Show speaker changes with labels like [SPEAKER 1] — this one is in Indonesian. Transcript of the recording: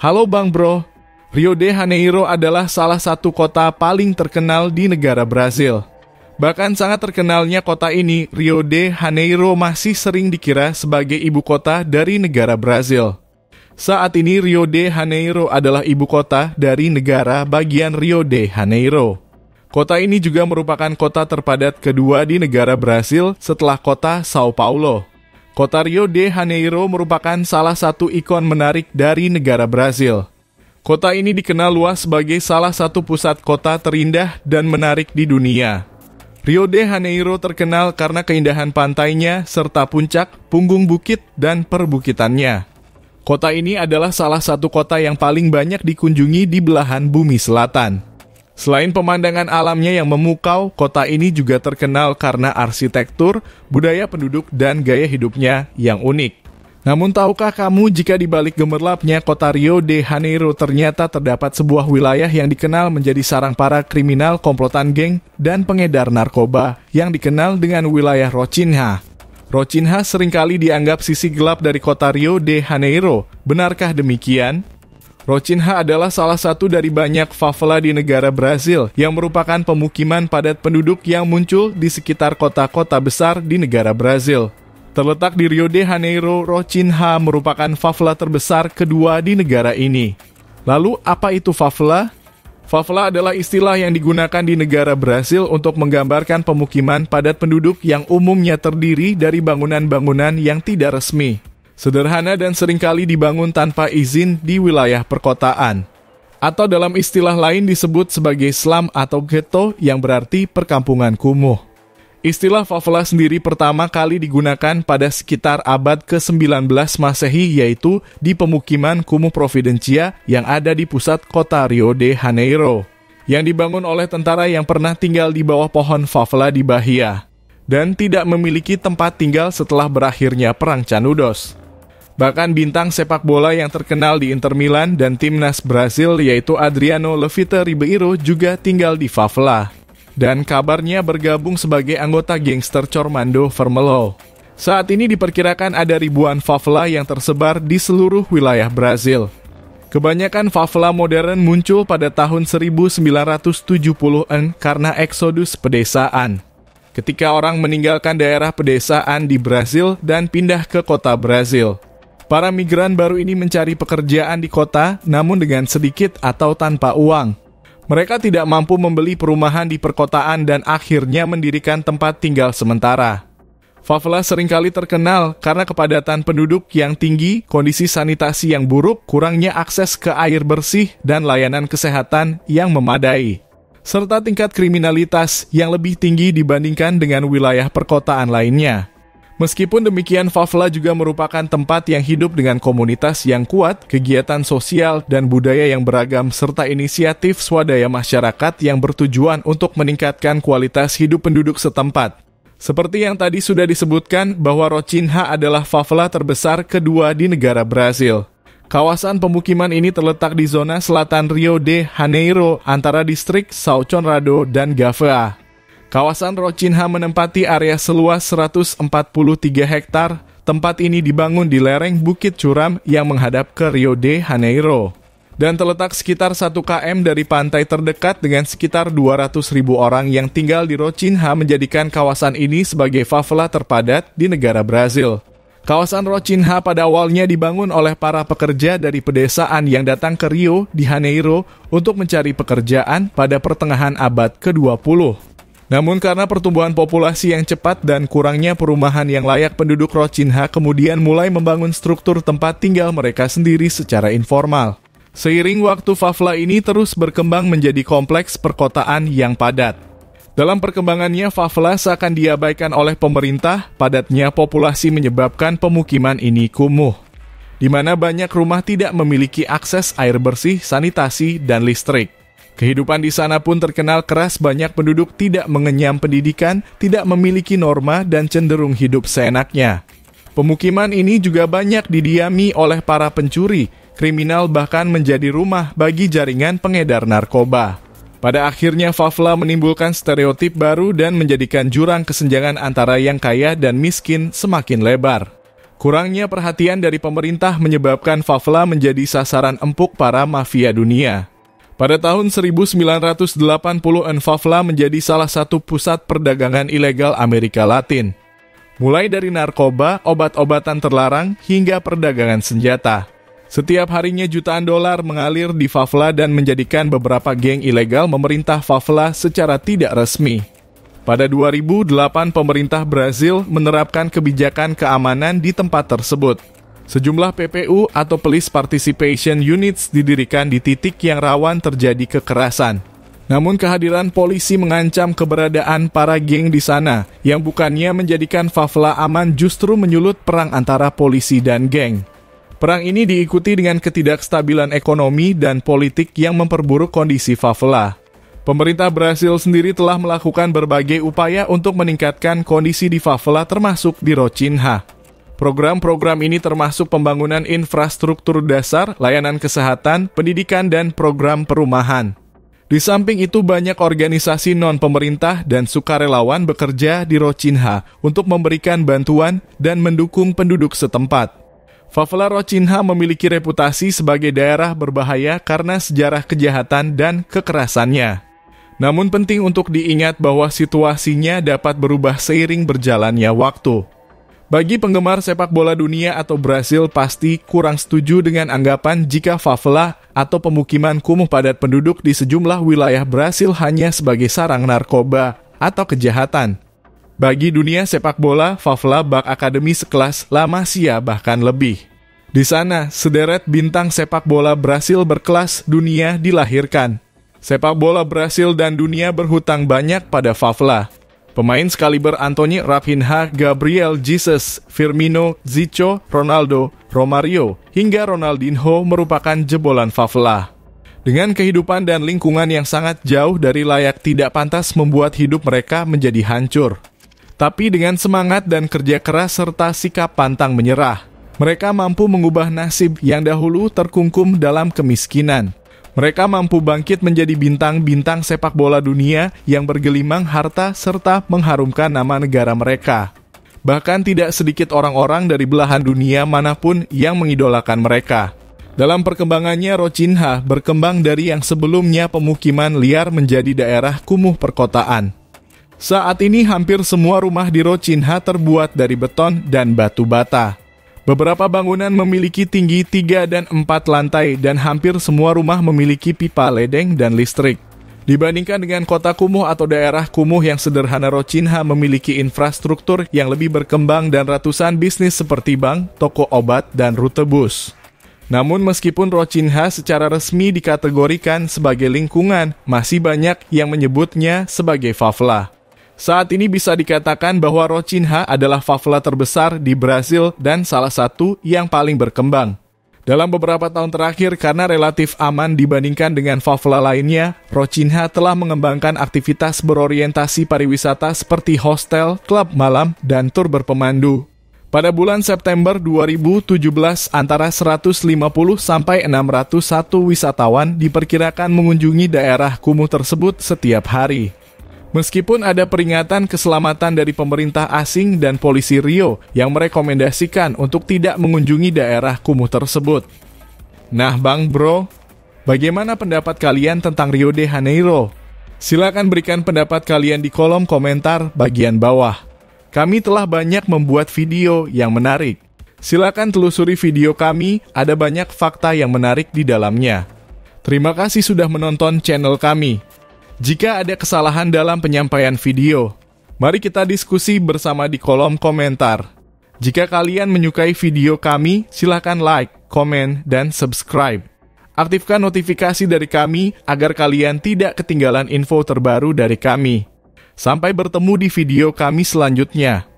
[SPEAKER 1] Halo Bang Bro, Rio de Janeiro adalah salah satu kota paling terkenal di negara Brazil. Bahkan sangat terkenalnya kota ini, Rio de Janeiro masih sering dikira sebagai ibu kota dari negara Brazil. Saat ini Rio de Janeiro adalah ibu kota dari negara bagian Rio de Janeiro. Kota ini juga merupakan kota terpadat kedua di negara Brasil setelah kota Sao Paulo. Kota Rio de Janeiro merupakan salah satu ikon menarik dari negara Brazil. Kota ini dikenal luas sebagai salah satu pusat kota terindah dan menarik di dunia. Rio de Janeiro terkenal karena keindahan pantainya serta puncak, punggung bukit, dan perbukitannya. Kota ini adalah salah satu kota yang paling banyak dikunjungi di belahan bumi selatan. Selain pemandangan alamnya yang memukau, kota ini juga terkenal karena arsitektur, budaya penduduk, dan gaya hidupnya yang unik. Namun tahukah kamu jika di balik gemerlapnya kota Rio de Janeiro ternyata terdapat sebuah wilayah yang dikenal menjadi sarang para kriminal komplotan geng dan pengedar narkoba yang dikenal dengan wilayah Rochinha. Rochinha sering kali dianggap sisi gelap dari kota Rio de Janeiro. Benarkah demikian? Rochinha adalah salah satu dari banyak favela di negara Brazil yang merupakan pemukiman padat penduduk yang muncul di sekitar kota-kota besar di negara Brazil. Terletak di Rio de Janeiro, Rochinha merupakan favela terbesar kedua di negara ini. Lalu, apa itu favela? Favela adalah istilah yang digunakan di negara Brasil untuk menggambarkan pemukiman padat penduduk yang umumnya terdiri dari bangunan-bangunan yang tidak resmi. Sederhana dan sering kali dibangun tanpa izin di wilayah perkotaan. Atau dalam istilah lain disebut sebagai slum atau ghetto yang berarti perkampungan kumuh. Istilah favela sendiri pertama kali digunakan pada sekitar abad ke-19 Masehi yaitu di pemukiman Kumuh Providencia yang ada di pusat kota Rio de Janeiro yang dibangun oleh tentara yang pernah tinggal di bawah pohon favela di Bahia dan tidak memiliki tempat tinggal setelah berakhirnya Perang Canudos. Bahkan bintang sepak bola yang terkenal di Inter Milan dan timnas Brazil yaitu Adriano Levita Ribeiro juga tinggal di favela dan kabarnya bergabung sebagai anggota gangster Cormando Vermelo. Saat ini diperkirakan ada ribuan favela yang tersebar di seluruh wilayah Brazil. Kebanyakan favela modern muncul pada tahun 1970-an karena eksodus pedesaan. Ketika orang meninggalkan daerah pedesaan di Brazil dan pindah ke kota Brazil. Para migran baru ini mencari pekerjaan di kota namun dengan sedikit atau tanpa uang. Mereka tidak mampu membeli perumahan di perkotaan dan akhirnya mendirikan tempat tinggal sementara. Favela sering kali terkenal karena kepadatan penduduk yang tinggi, kondisi sanitasi yang buruk, kurangnya akses ke air bersih, dan layanan kesehatan yang memadai. Serta tingkat kriminalitas yang lebih tinggi dibandingkan dengan wilayah perkotaan lainnya. Meskipun demikian, favela juga merupakan tempat yang hidup dengan komunitas yang kuat, kegiatan sosial, dan budaya yang beragam, serta inisiatif swadaya masyarakat yang bertujuan untuk meningkatkan kualitas hidup penduduk setempat. Seperti yang tadi sudah disebutkan bahwa Rochinha adalah favela terbesar kedua di negara Brazil. Kawasan pemukiman ini terletak di zona selatan Rio de Janeiro antara distrik São Conrado dan Gavea. Kawasan Rochinha menempati area seluas 143 hektar. Tempat ini dibangun di lereng Bukit Curam yang menghadap ke Rio de Janeiro. Dan terletak sekitar 1 km dari pantai terdekat dengan sekitar 200 ribu orang yang tinggal di Rochinha menjadikan kawasan ini sebagai favela terpadat di negara Brazil. Kawasan Rochinha pada awalnya dibangun oleh para pekerja dari pedesaan yang datang ke Rio de Janeiro untuk mencari pekerjaan pada pertengahan abad ke-20. Namun karena pertumbuhan populasi yang cepat dan kurangnya perumahan yang layak penduduk Rochinha kemudian mulai membangun struktur tempat tinggal mereka sendiri secara informal. Seiring waktu favela ini terus berkembang menjadi kompleks perkotaan yang padat. Dalam perkembangannya, favela seakan diabaikan oleh pemerintah, padatnya populasi menyebabkan pemukiman ini kumuh, di mana banyak rumah tidak memiliki akses air bersih, sanitasi, dan listrik. Kehidupan di sana pun terkenal keras banyak penduduk tidak mengenyam pendidikan, tidak memiliki norma dan cenderung hidup seenaknya. Pemukiman ini juga banyak didiami oleh para pencuri, kriminal bahkan menjadi rumah bagi jaringan pengedar narkoba. Pada akhirnya favela menimbulkan stereotip baru dan menjadikan jurang kesenjangan antara yang kaya dan miskin semakin lebar. Kurangnya perhatian dari pemerintah menyebabkan Favela menjadi sasaran empuk para mafia dunia. Pada tahun 1980-an Favela menjadi salah satu pusat perdagangan ilegal Amerika Latin. Mulai dari narkoba, obat-obatan terlarang, hingga perdagangan senjata. Setiap harinya jutaan dolar mengalir di Favela dan menjadikan beberapa geng ilegal memerintah Favela secara tidak resmi. Pada 2008, pemerintah Brazil menerapkan kebijakan keamanan di tempat tersebut. Sejumlah PPU atau Police Participation Units didirikan di titik yang rawan terjadi kekerasan. Namun kehadiran polisi mengancam keberadaan para geng di sana, yang bukannya menjadikan favela aman justru menyulut perang antara polisi dan geng. Perang ini diikuti dengan ketidakstabilan ekonomi dan politik yang memperburuk kondisi favela. Pemerintah Brasil sendiri telah melakukan berbagai upaya untuk meningkatkan kondisi di favela termasuk di Rochinha. Program-program ini termasuk pembangunan infrastruktur dasar, layanan kesehatan, pendidikan, dan program perumahan. Di samping itu banyak organisasi non-pemerintah dan sukarelawan bekerja di Rochinha untuk memberikan bantuan dan mendukung penduduk setempat. Favela Rochinha memiliki reputasi sebagai daerah berbahaya karena sejarah kejahatan dan kekerasannya. Namun penting untuk diingat bahwa situasinya dapat berubah seiring berjalannya waktu. Bagi penggemar sepak bola dunia atau Brasil pasti kurang setuju dengan anggapan jika favela atau pemukiman kumuh padat penduduk di sejumlah wilayah Brasil hanya sebagai sarang narkoba atau kejahatan. Bagi dunia sepak bola, favela bak akademi sekelas La Masia bahkan lebih. Di sana, sederet bintang sepak bola Brasil berkelas dunia dilahirkan. Sepak bola Brasil dan dunia berhutang banyak pada Favela. Pemain sekaliber Anthony Raphinha, Gabriel Jesus, Firmino, Zico, Ronaldo, Romario, hingga Ronaldinho merupakan jebolan Favela. Dengan kehidupan dan lingkungan yang sangat jauh dari layak tidak pantas membuat hidup mereka menjadi hancur. Tapi dengan semangat dan kerja keras serta sikap pantang menyerah, mereka mampu mengubah nasib yang dahulu terkungkum dalam kemiskinan. Mereka mampu bangkit menjadi bintang-bintang sepak bola dunia yang bergelimang harta serta mengharumkan nama negara mereka. Bahkan tidak sedikit orang-orang dari belahan dunia mana pun yang mengidolakan mereka. Dalam perkembangannya, Rochinha berkembang dari yang sebelumnya pemukiman liar menjadi daerah kumuh perkotaan. Saat ini hampir semua rumah di Rochinha terbuat dari beton dan batu bata. Beberapa bangunan memiliki tinggi 3 dan 4 lantai dan hampir semua rumah memiliki pipa ledeng dan listrik. Dibandingkan dengan kota kumuh atau daerah kumuh yang sederhana Rochinha memiliki infrastruktur yang lebih berkembang dan ratusan bisnis seperti bank, toko obat, dan rute bus. Namun meskipun Rochinha secara resmi dikategorikan sebagai lingkungan, masih banyak yang menyebutnya sebagai favela. Saat ini bisa dikatakan bahwa Rochinha adalah favela terbesar di Brasil dan salah satu yang paling berkembang. Dalam beberapa tahun terakhir, karena relatif aman dibandingkan dengan favela lainnya, Rochinha telah mengembangkan aktivitas berorientasi pariwisata seperti hostel, klub malam, dan tur berpemandu. Pada bulan September 2017, antara 150 sampai 601 wisatawan diperkirakan mengunjungi daerah kumuh tersebut setiap hari. Meskipun ada peringatan keselamatan dari pemerintah asing dan polisi Rio yang merekomendasikan untuk tidak mengunjungi daerah kumuh tersebut. Nah, Bang Bro, bagaimana pendapat kalian tentang Rio de Janeiro? Silakan berikan pendapat kalian di kolom komentar bagian bawah. Kami telah banyak membuat video yang menarik. Silakan telusuri video kami, ada banyak fakta yang menarik di dalamnya. Terima kasih sudah menonton channel kami. Jika ada kesalahan dalam penyampaian video, mari kita diskusi bersama di kolom komentar. Jika kalian menyukai video kami, silahkan like, komen, dan subscribe. Aktifkan notifikasi dari kami agar kalian tidak ketinggalan info terbaru dari kami. Sampai bertemu di video kami selanjutnya.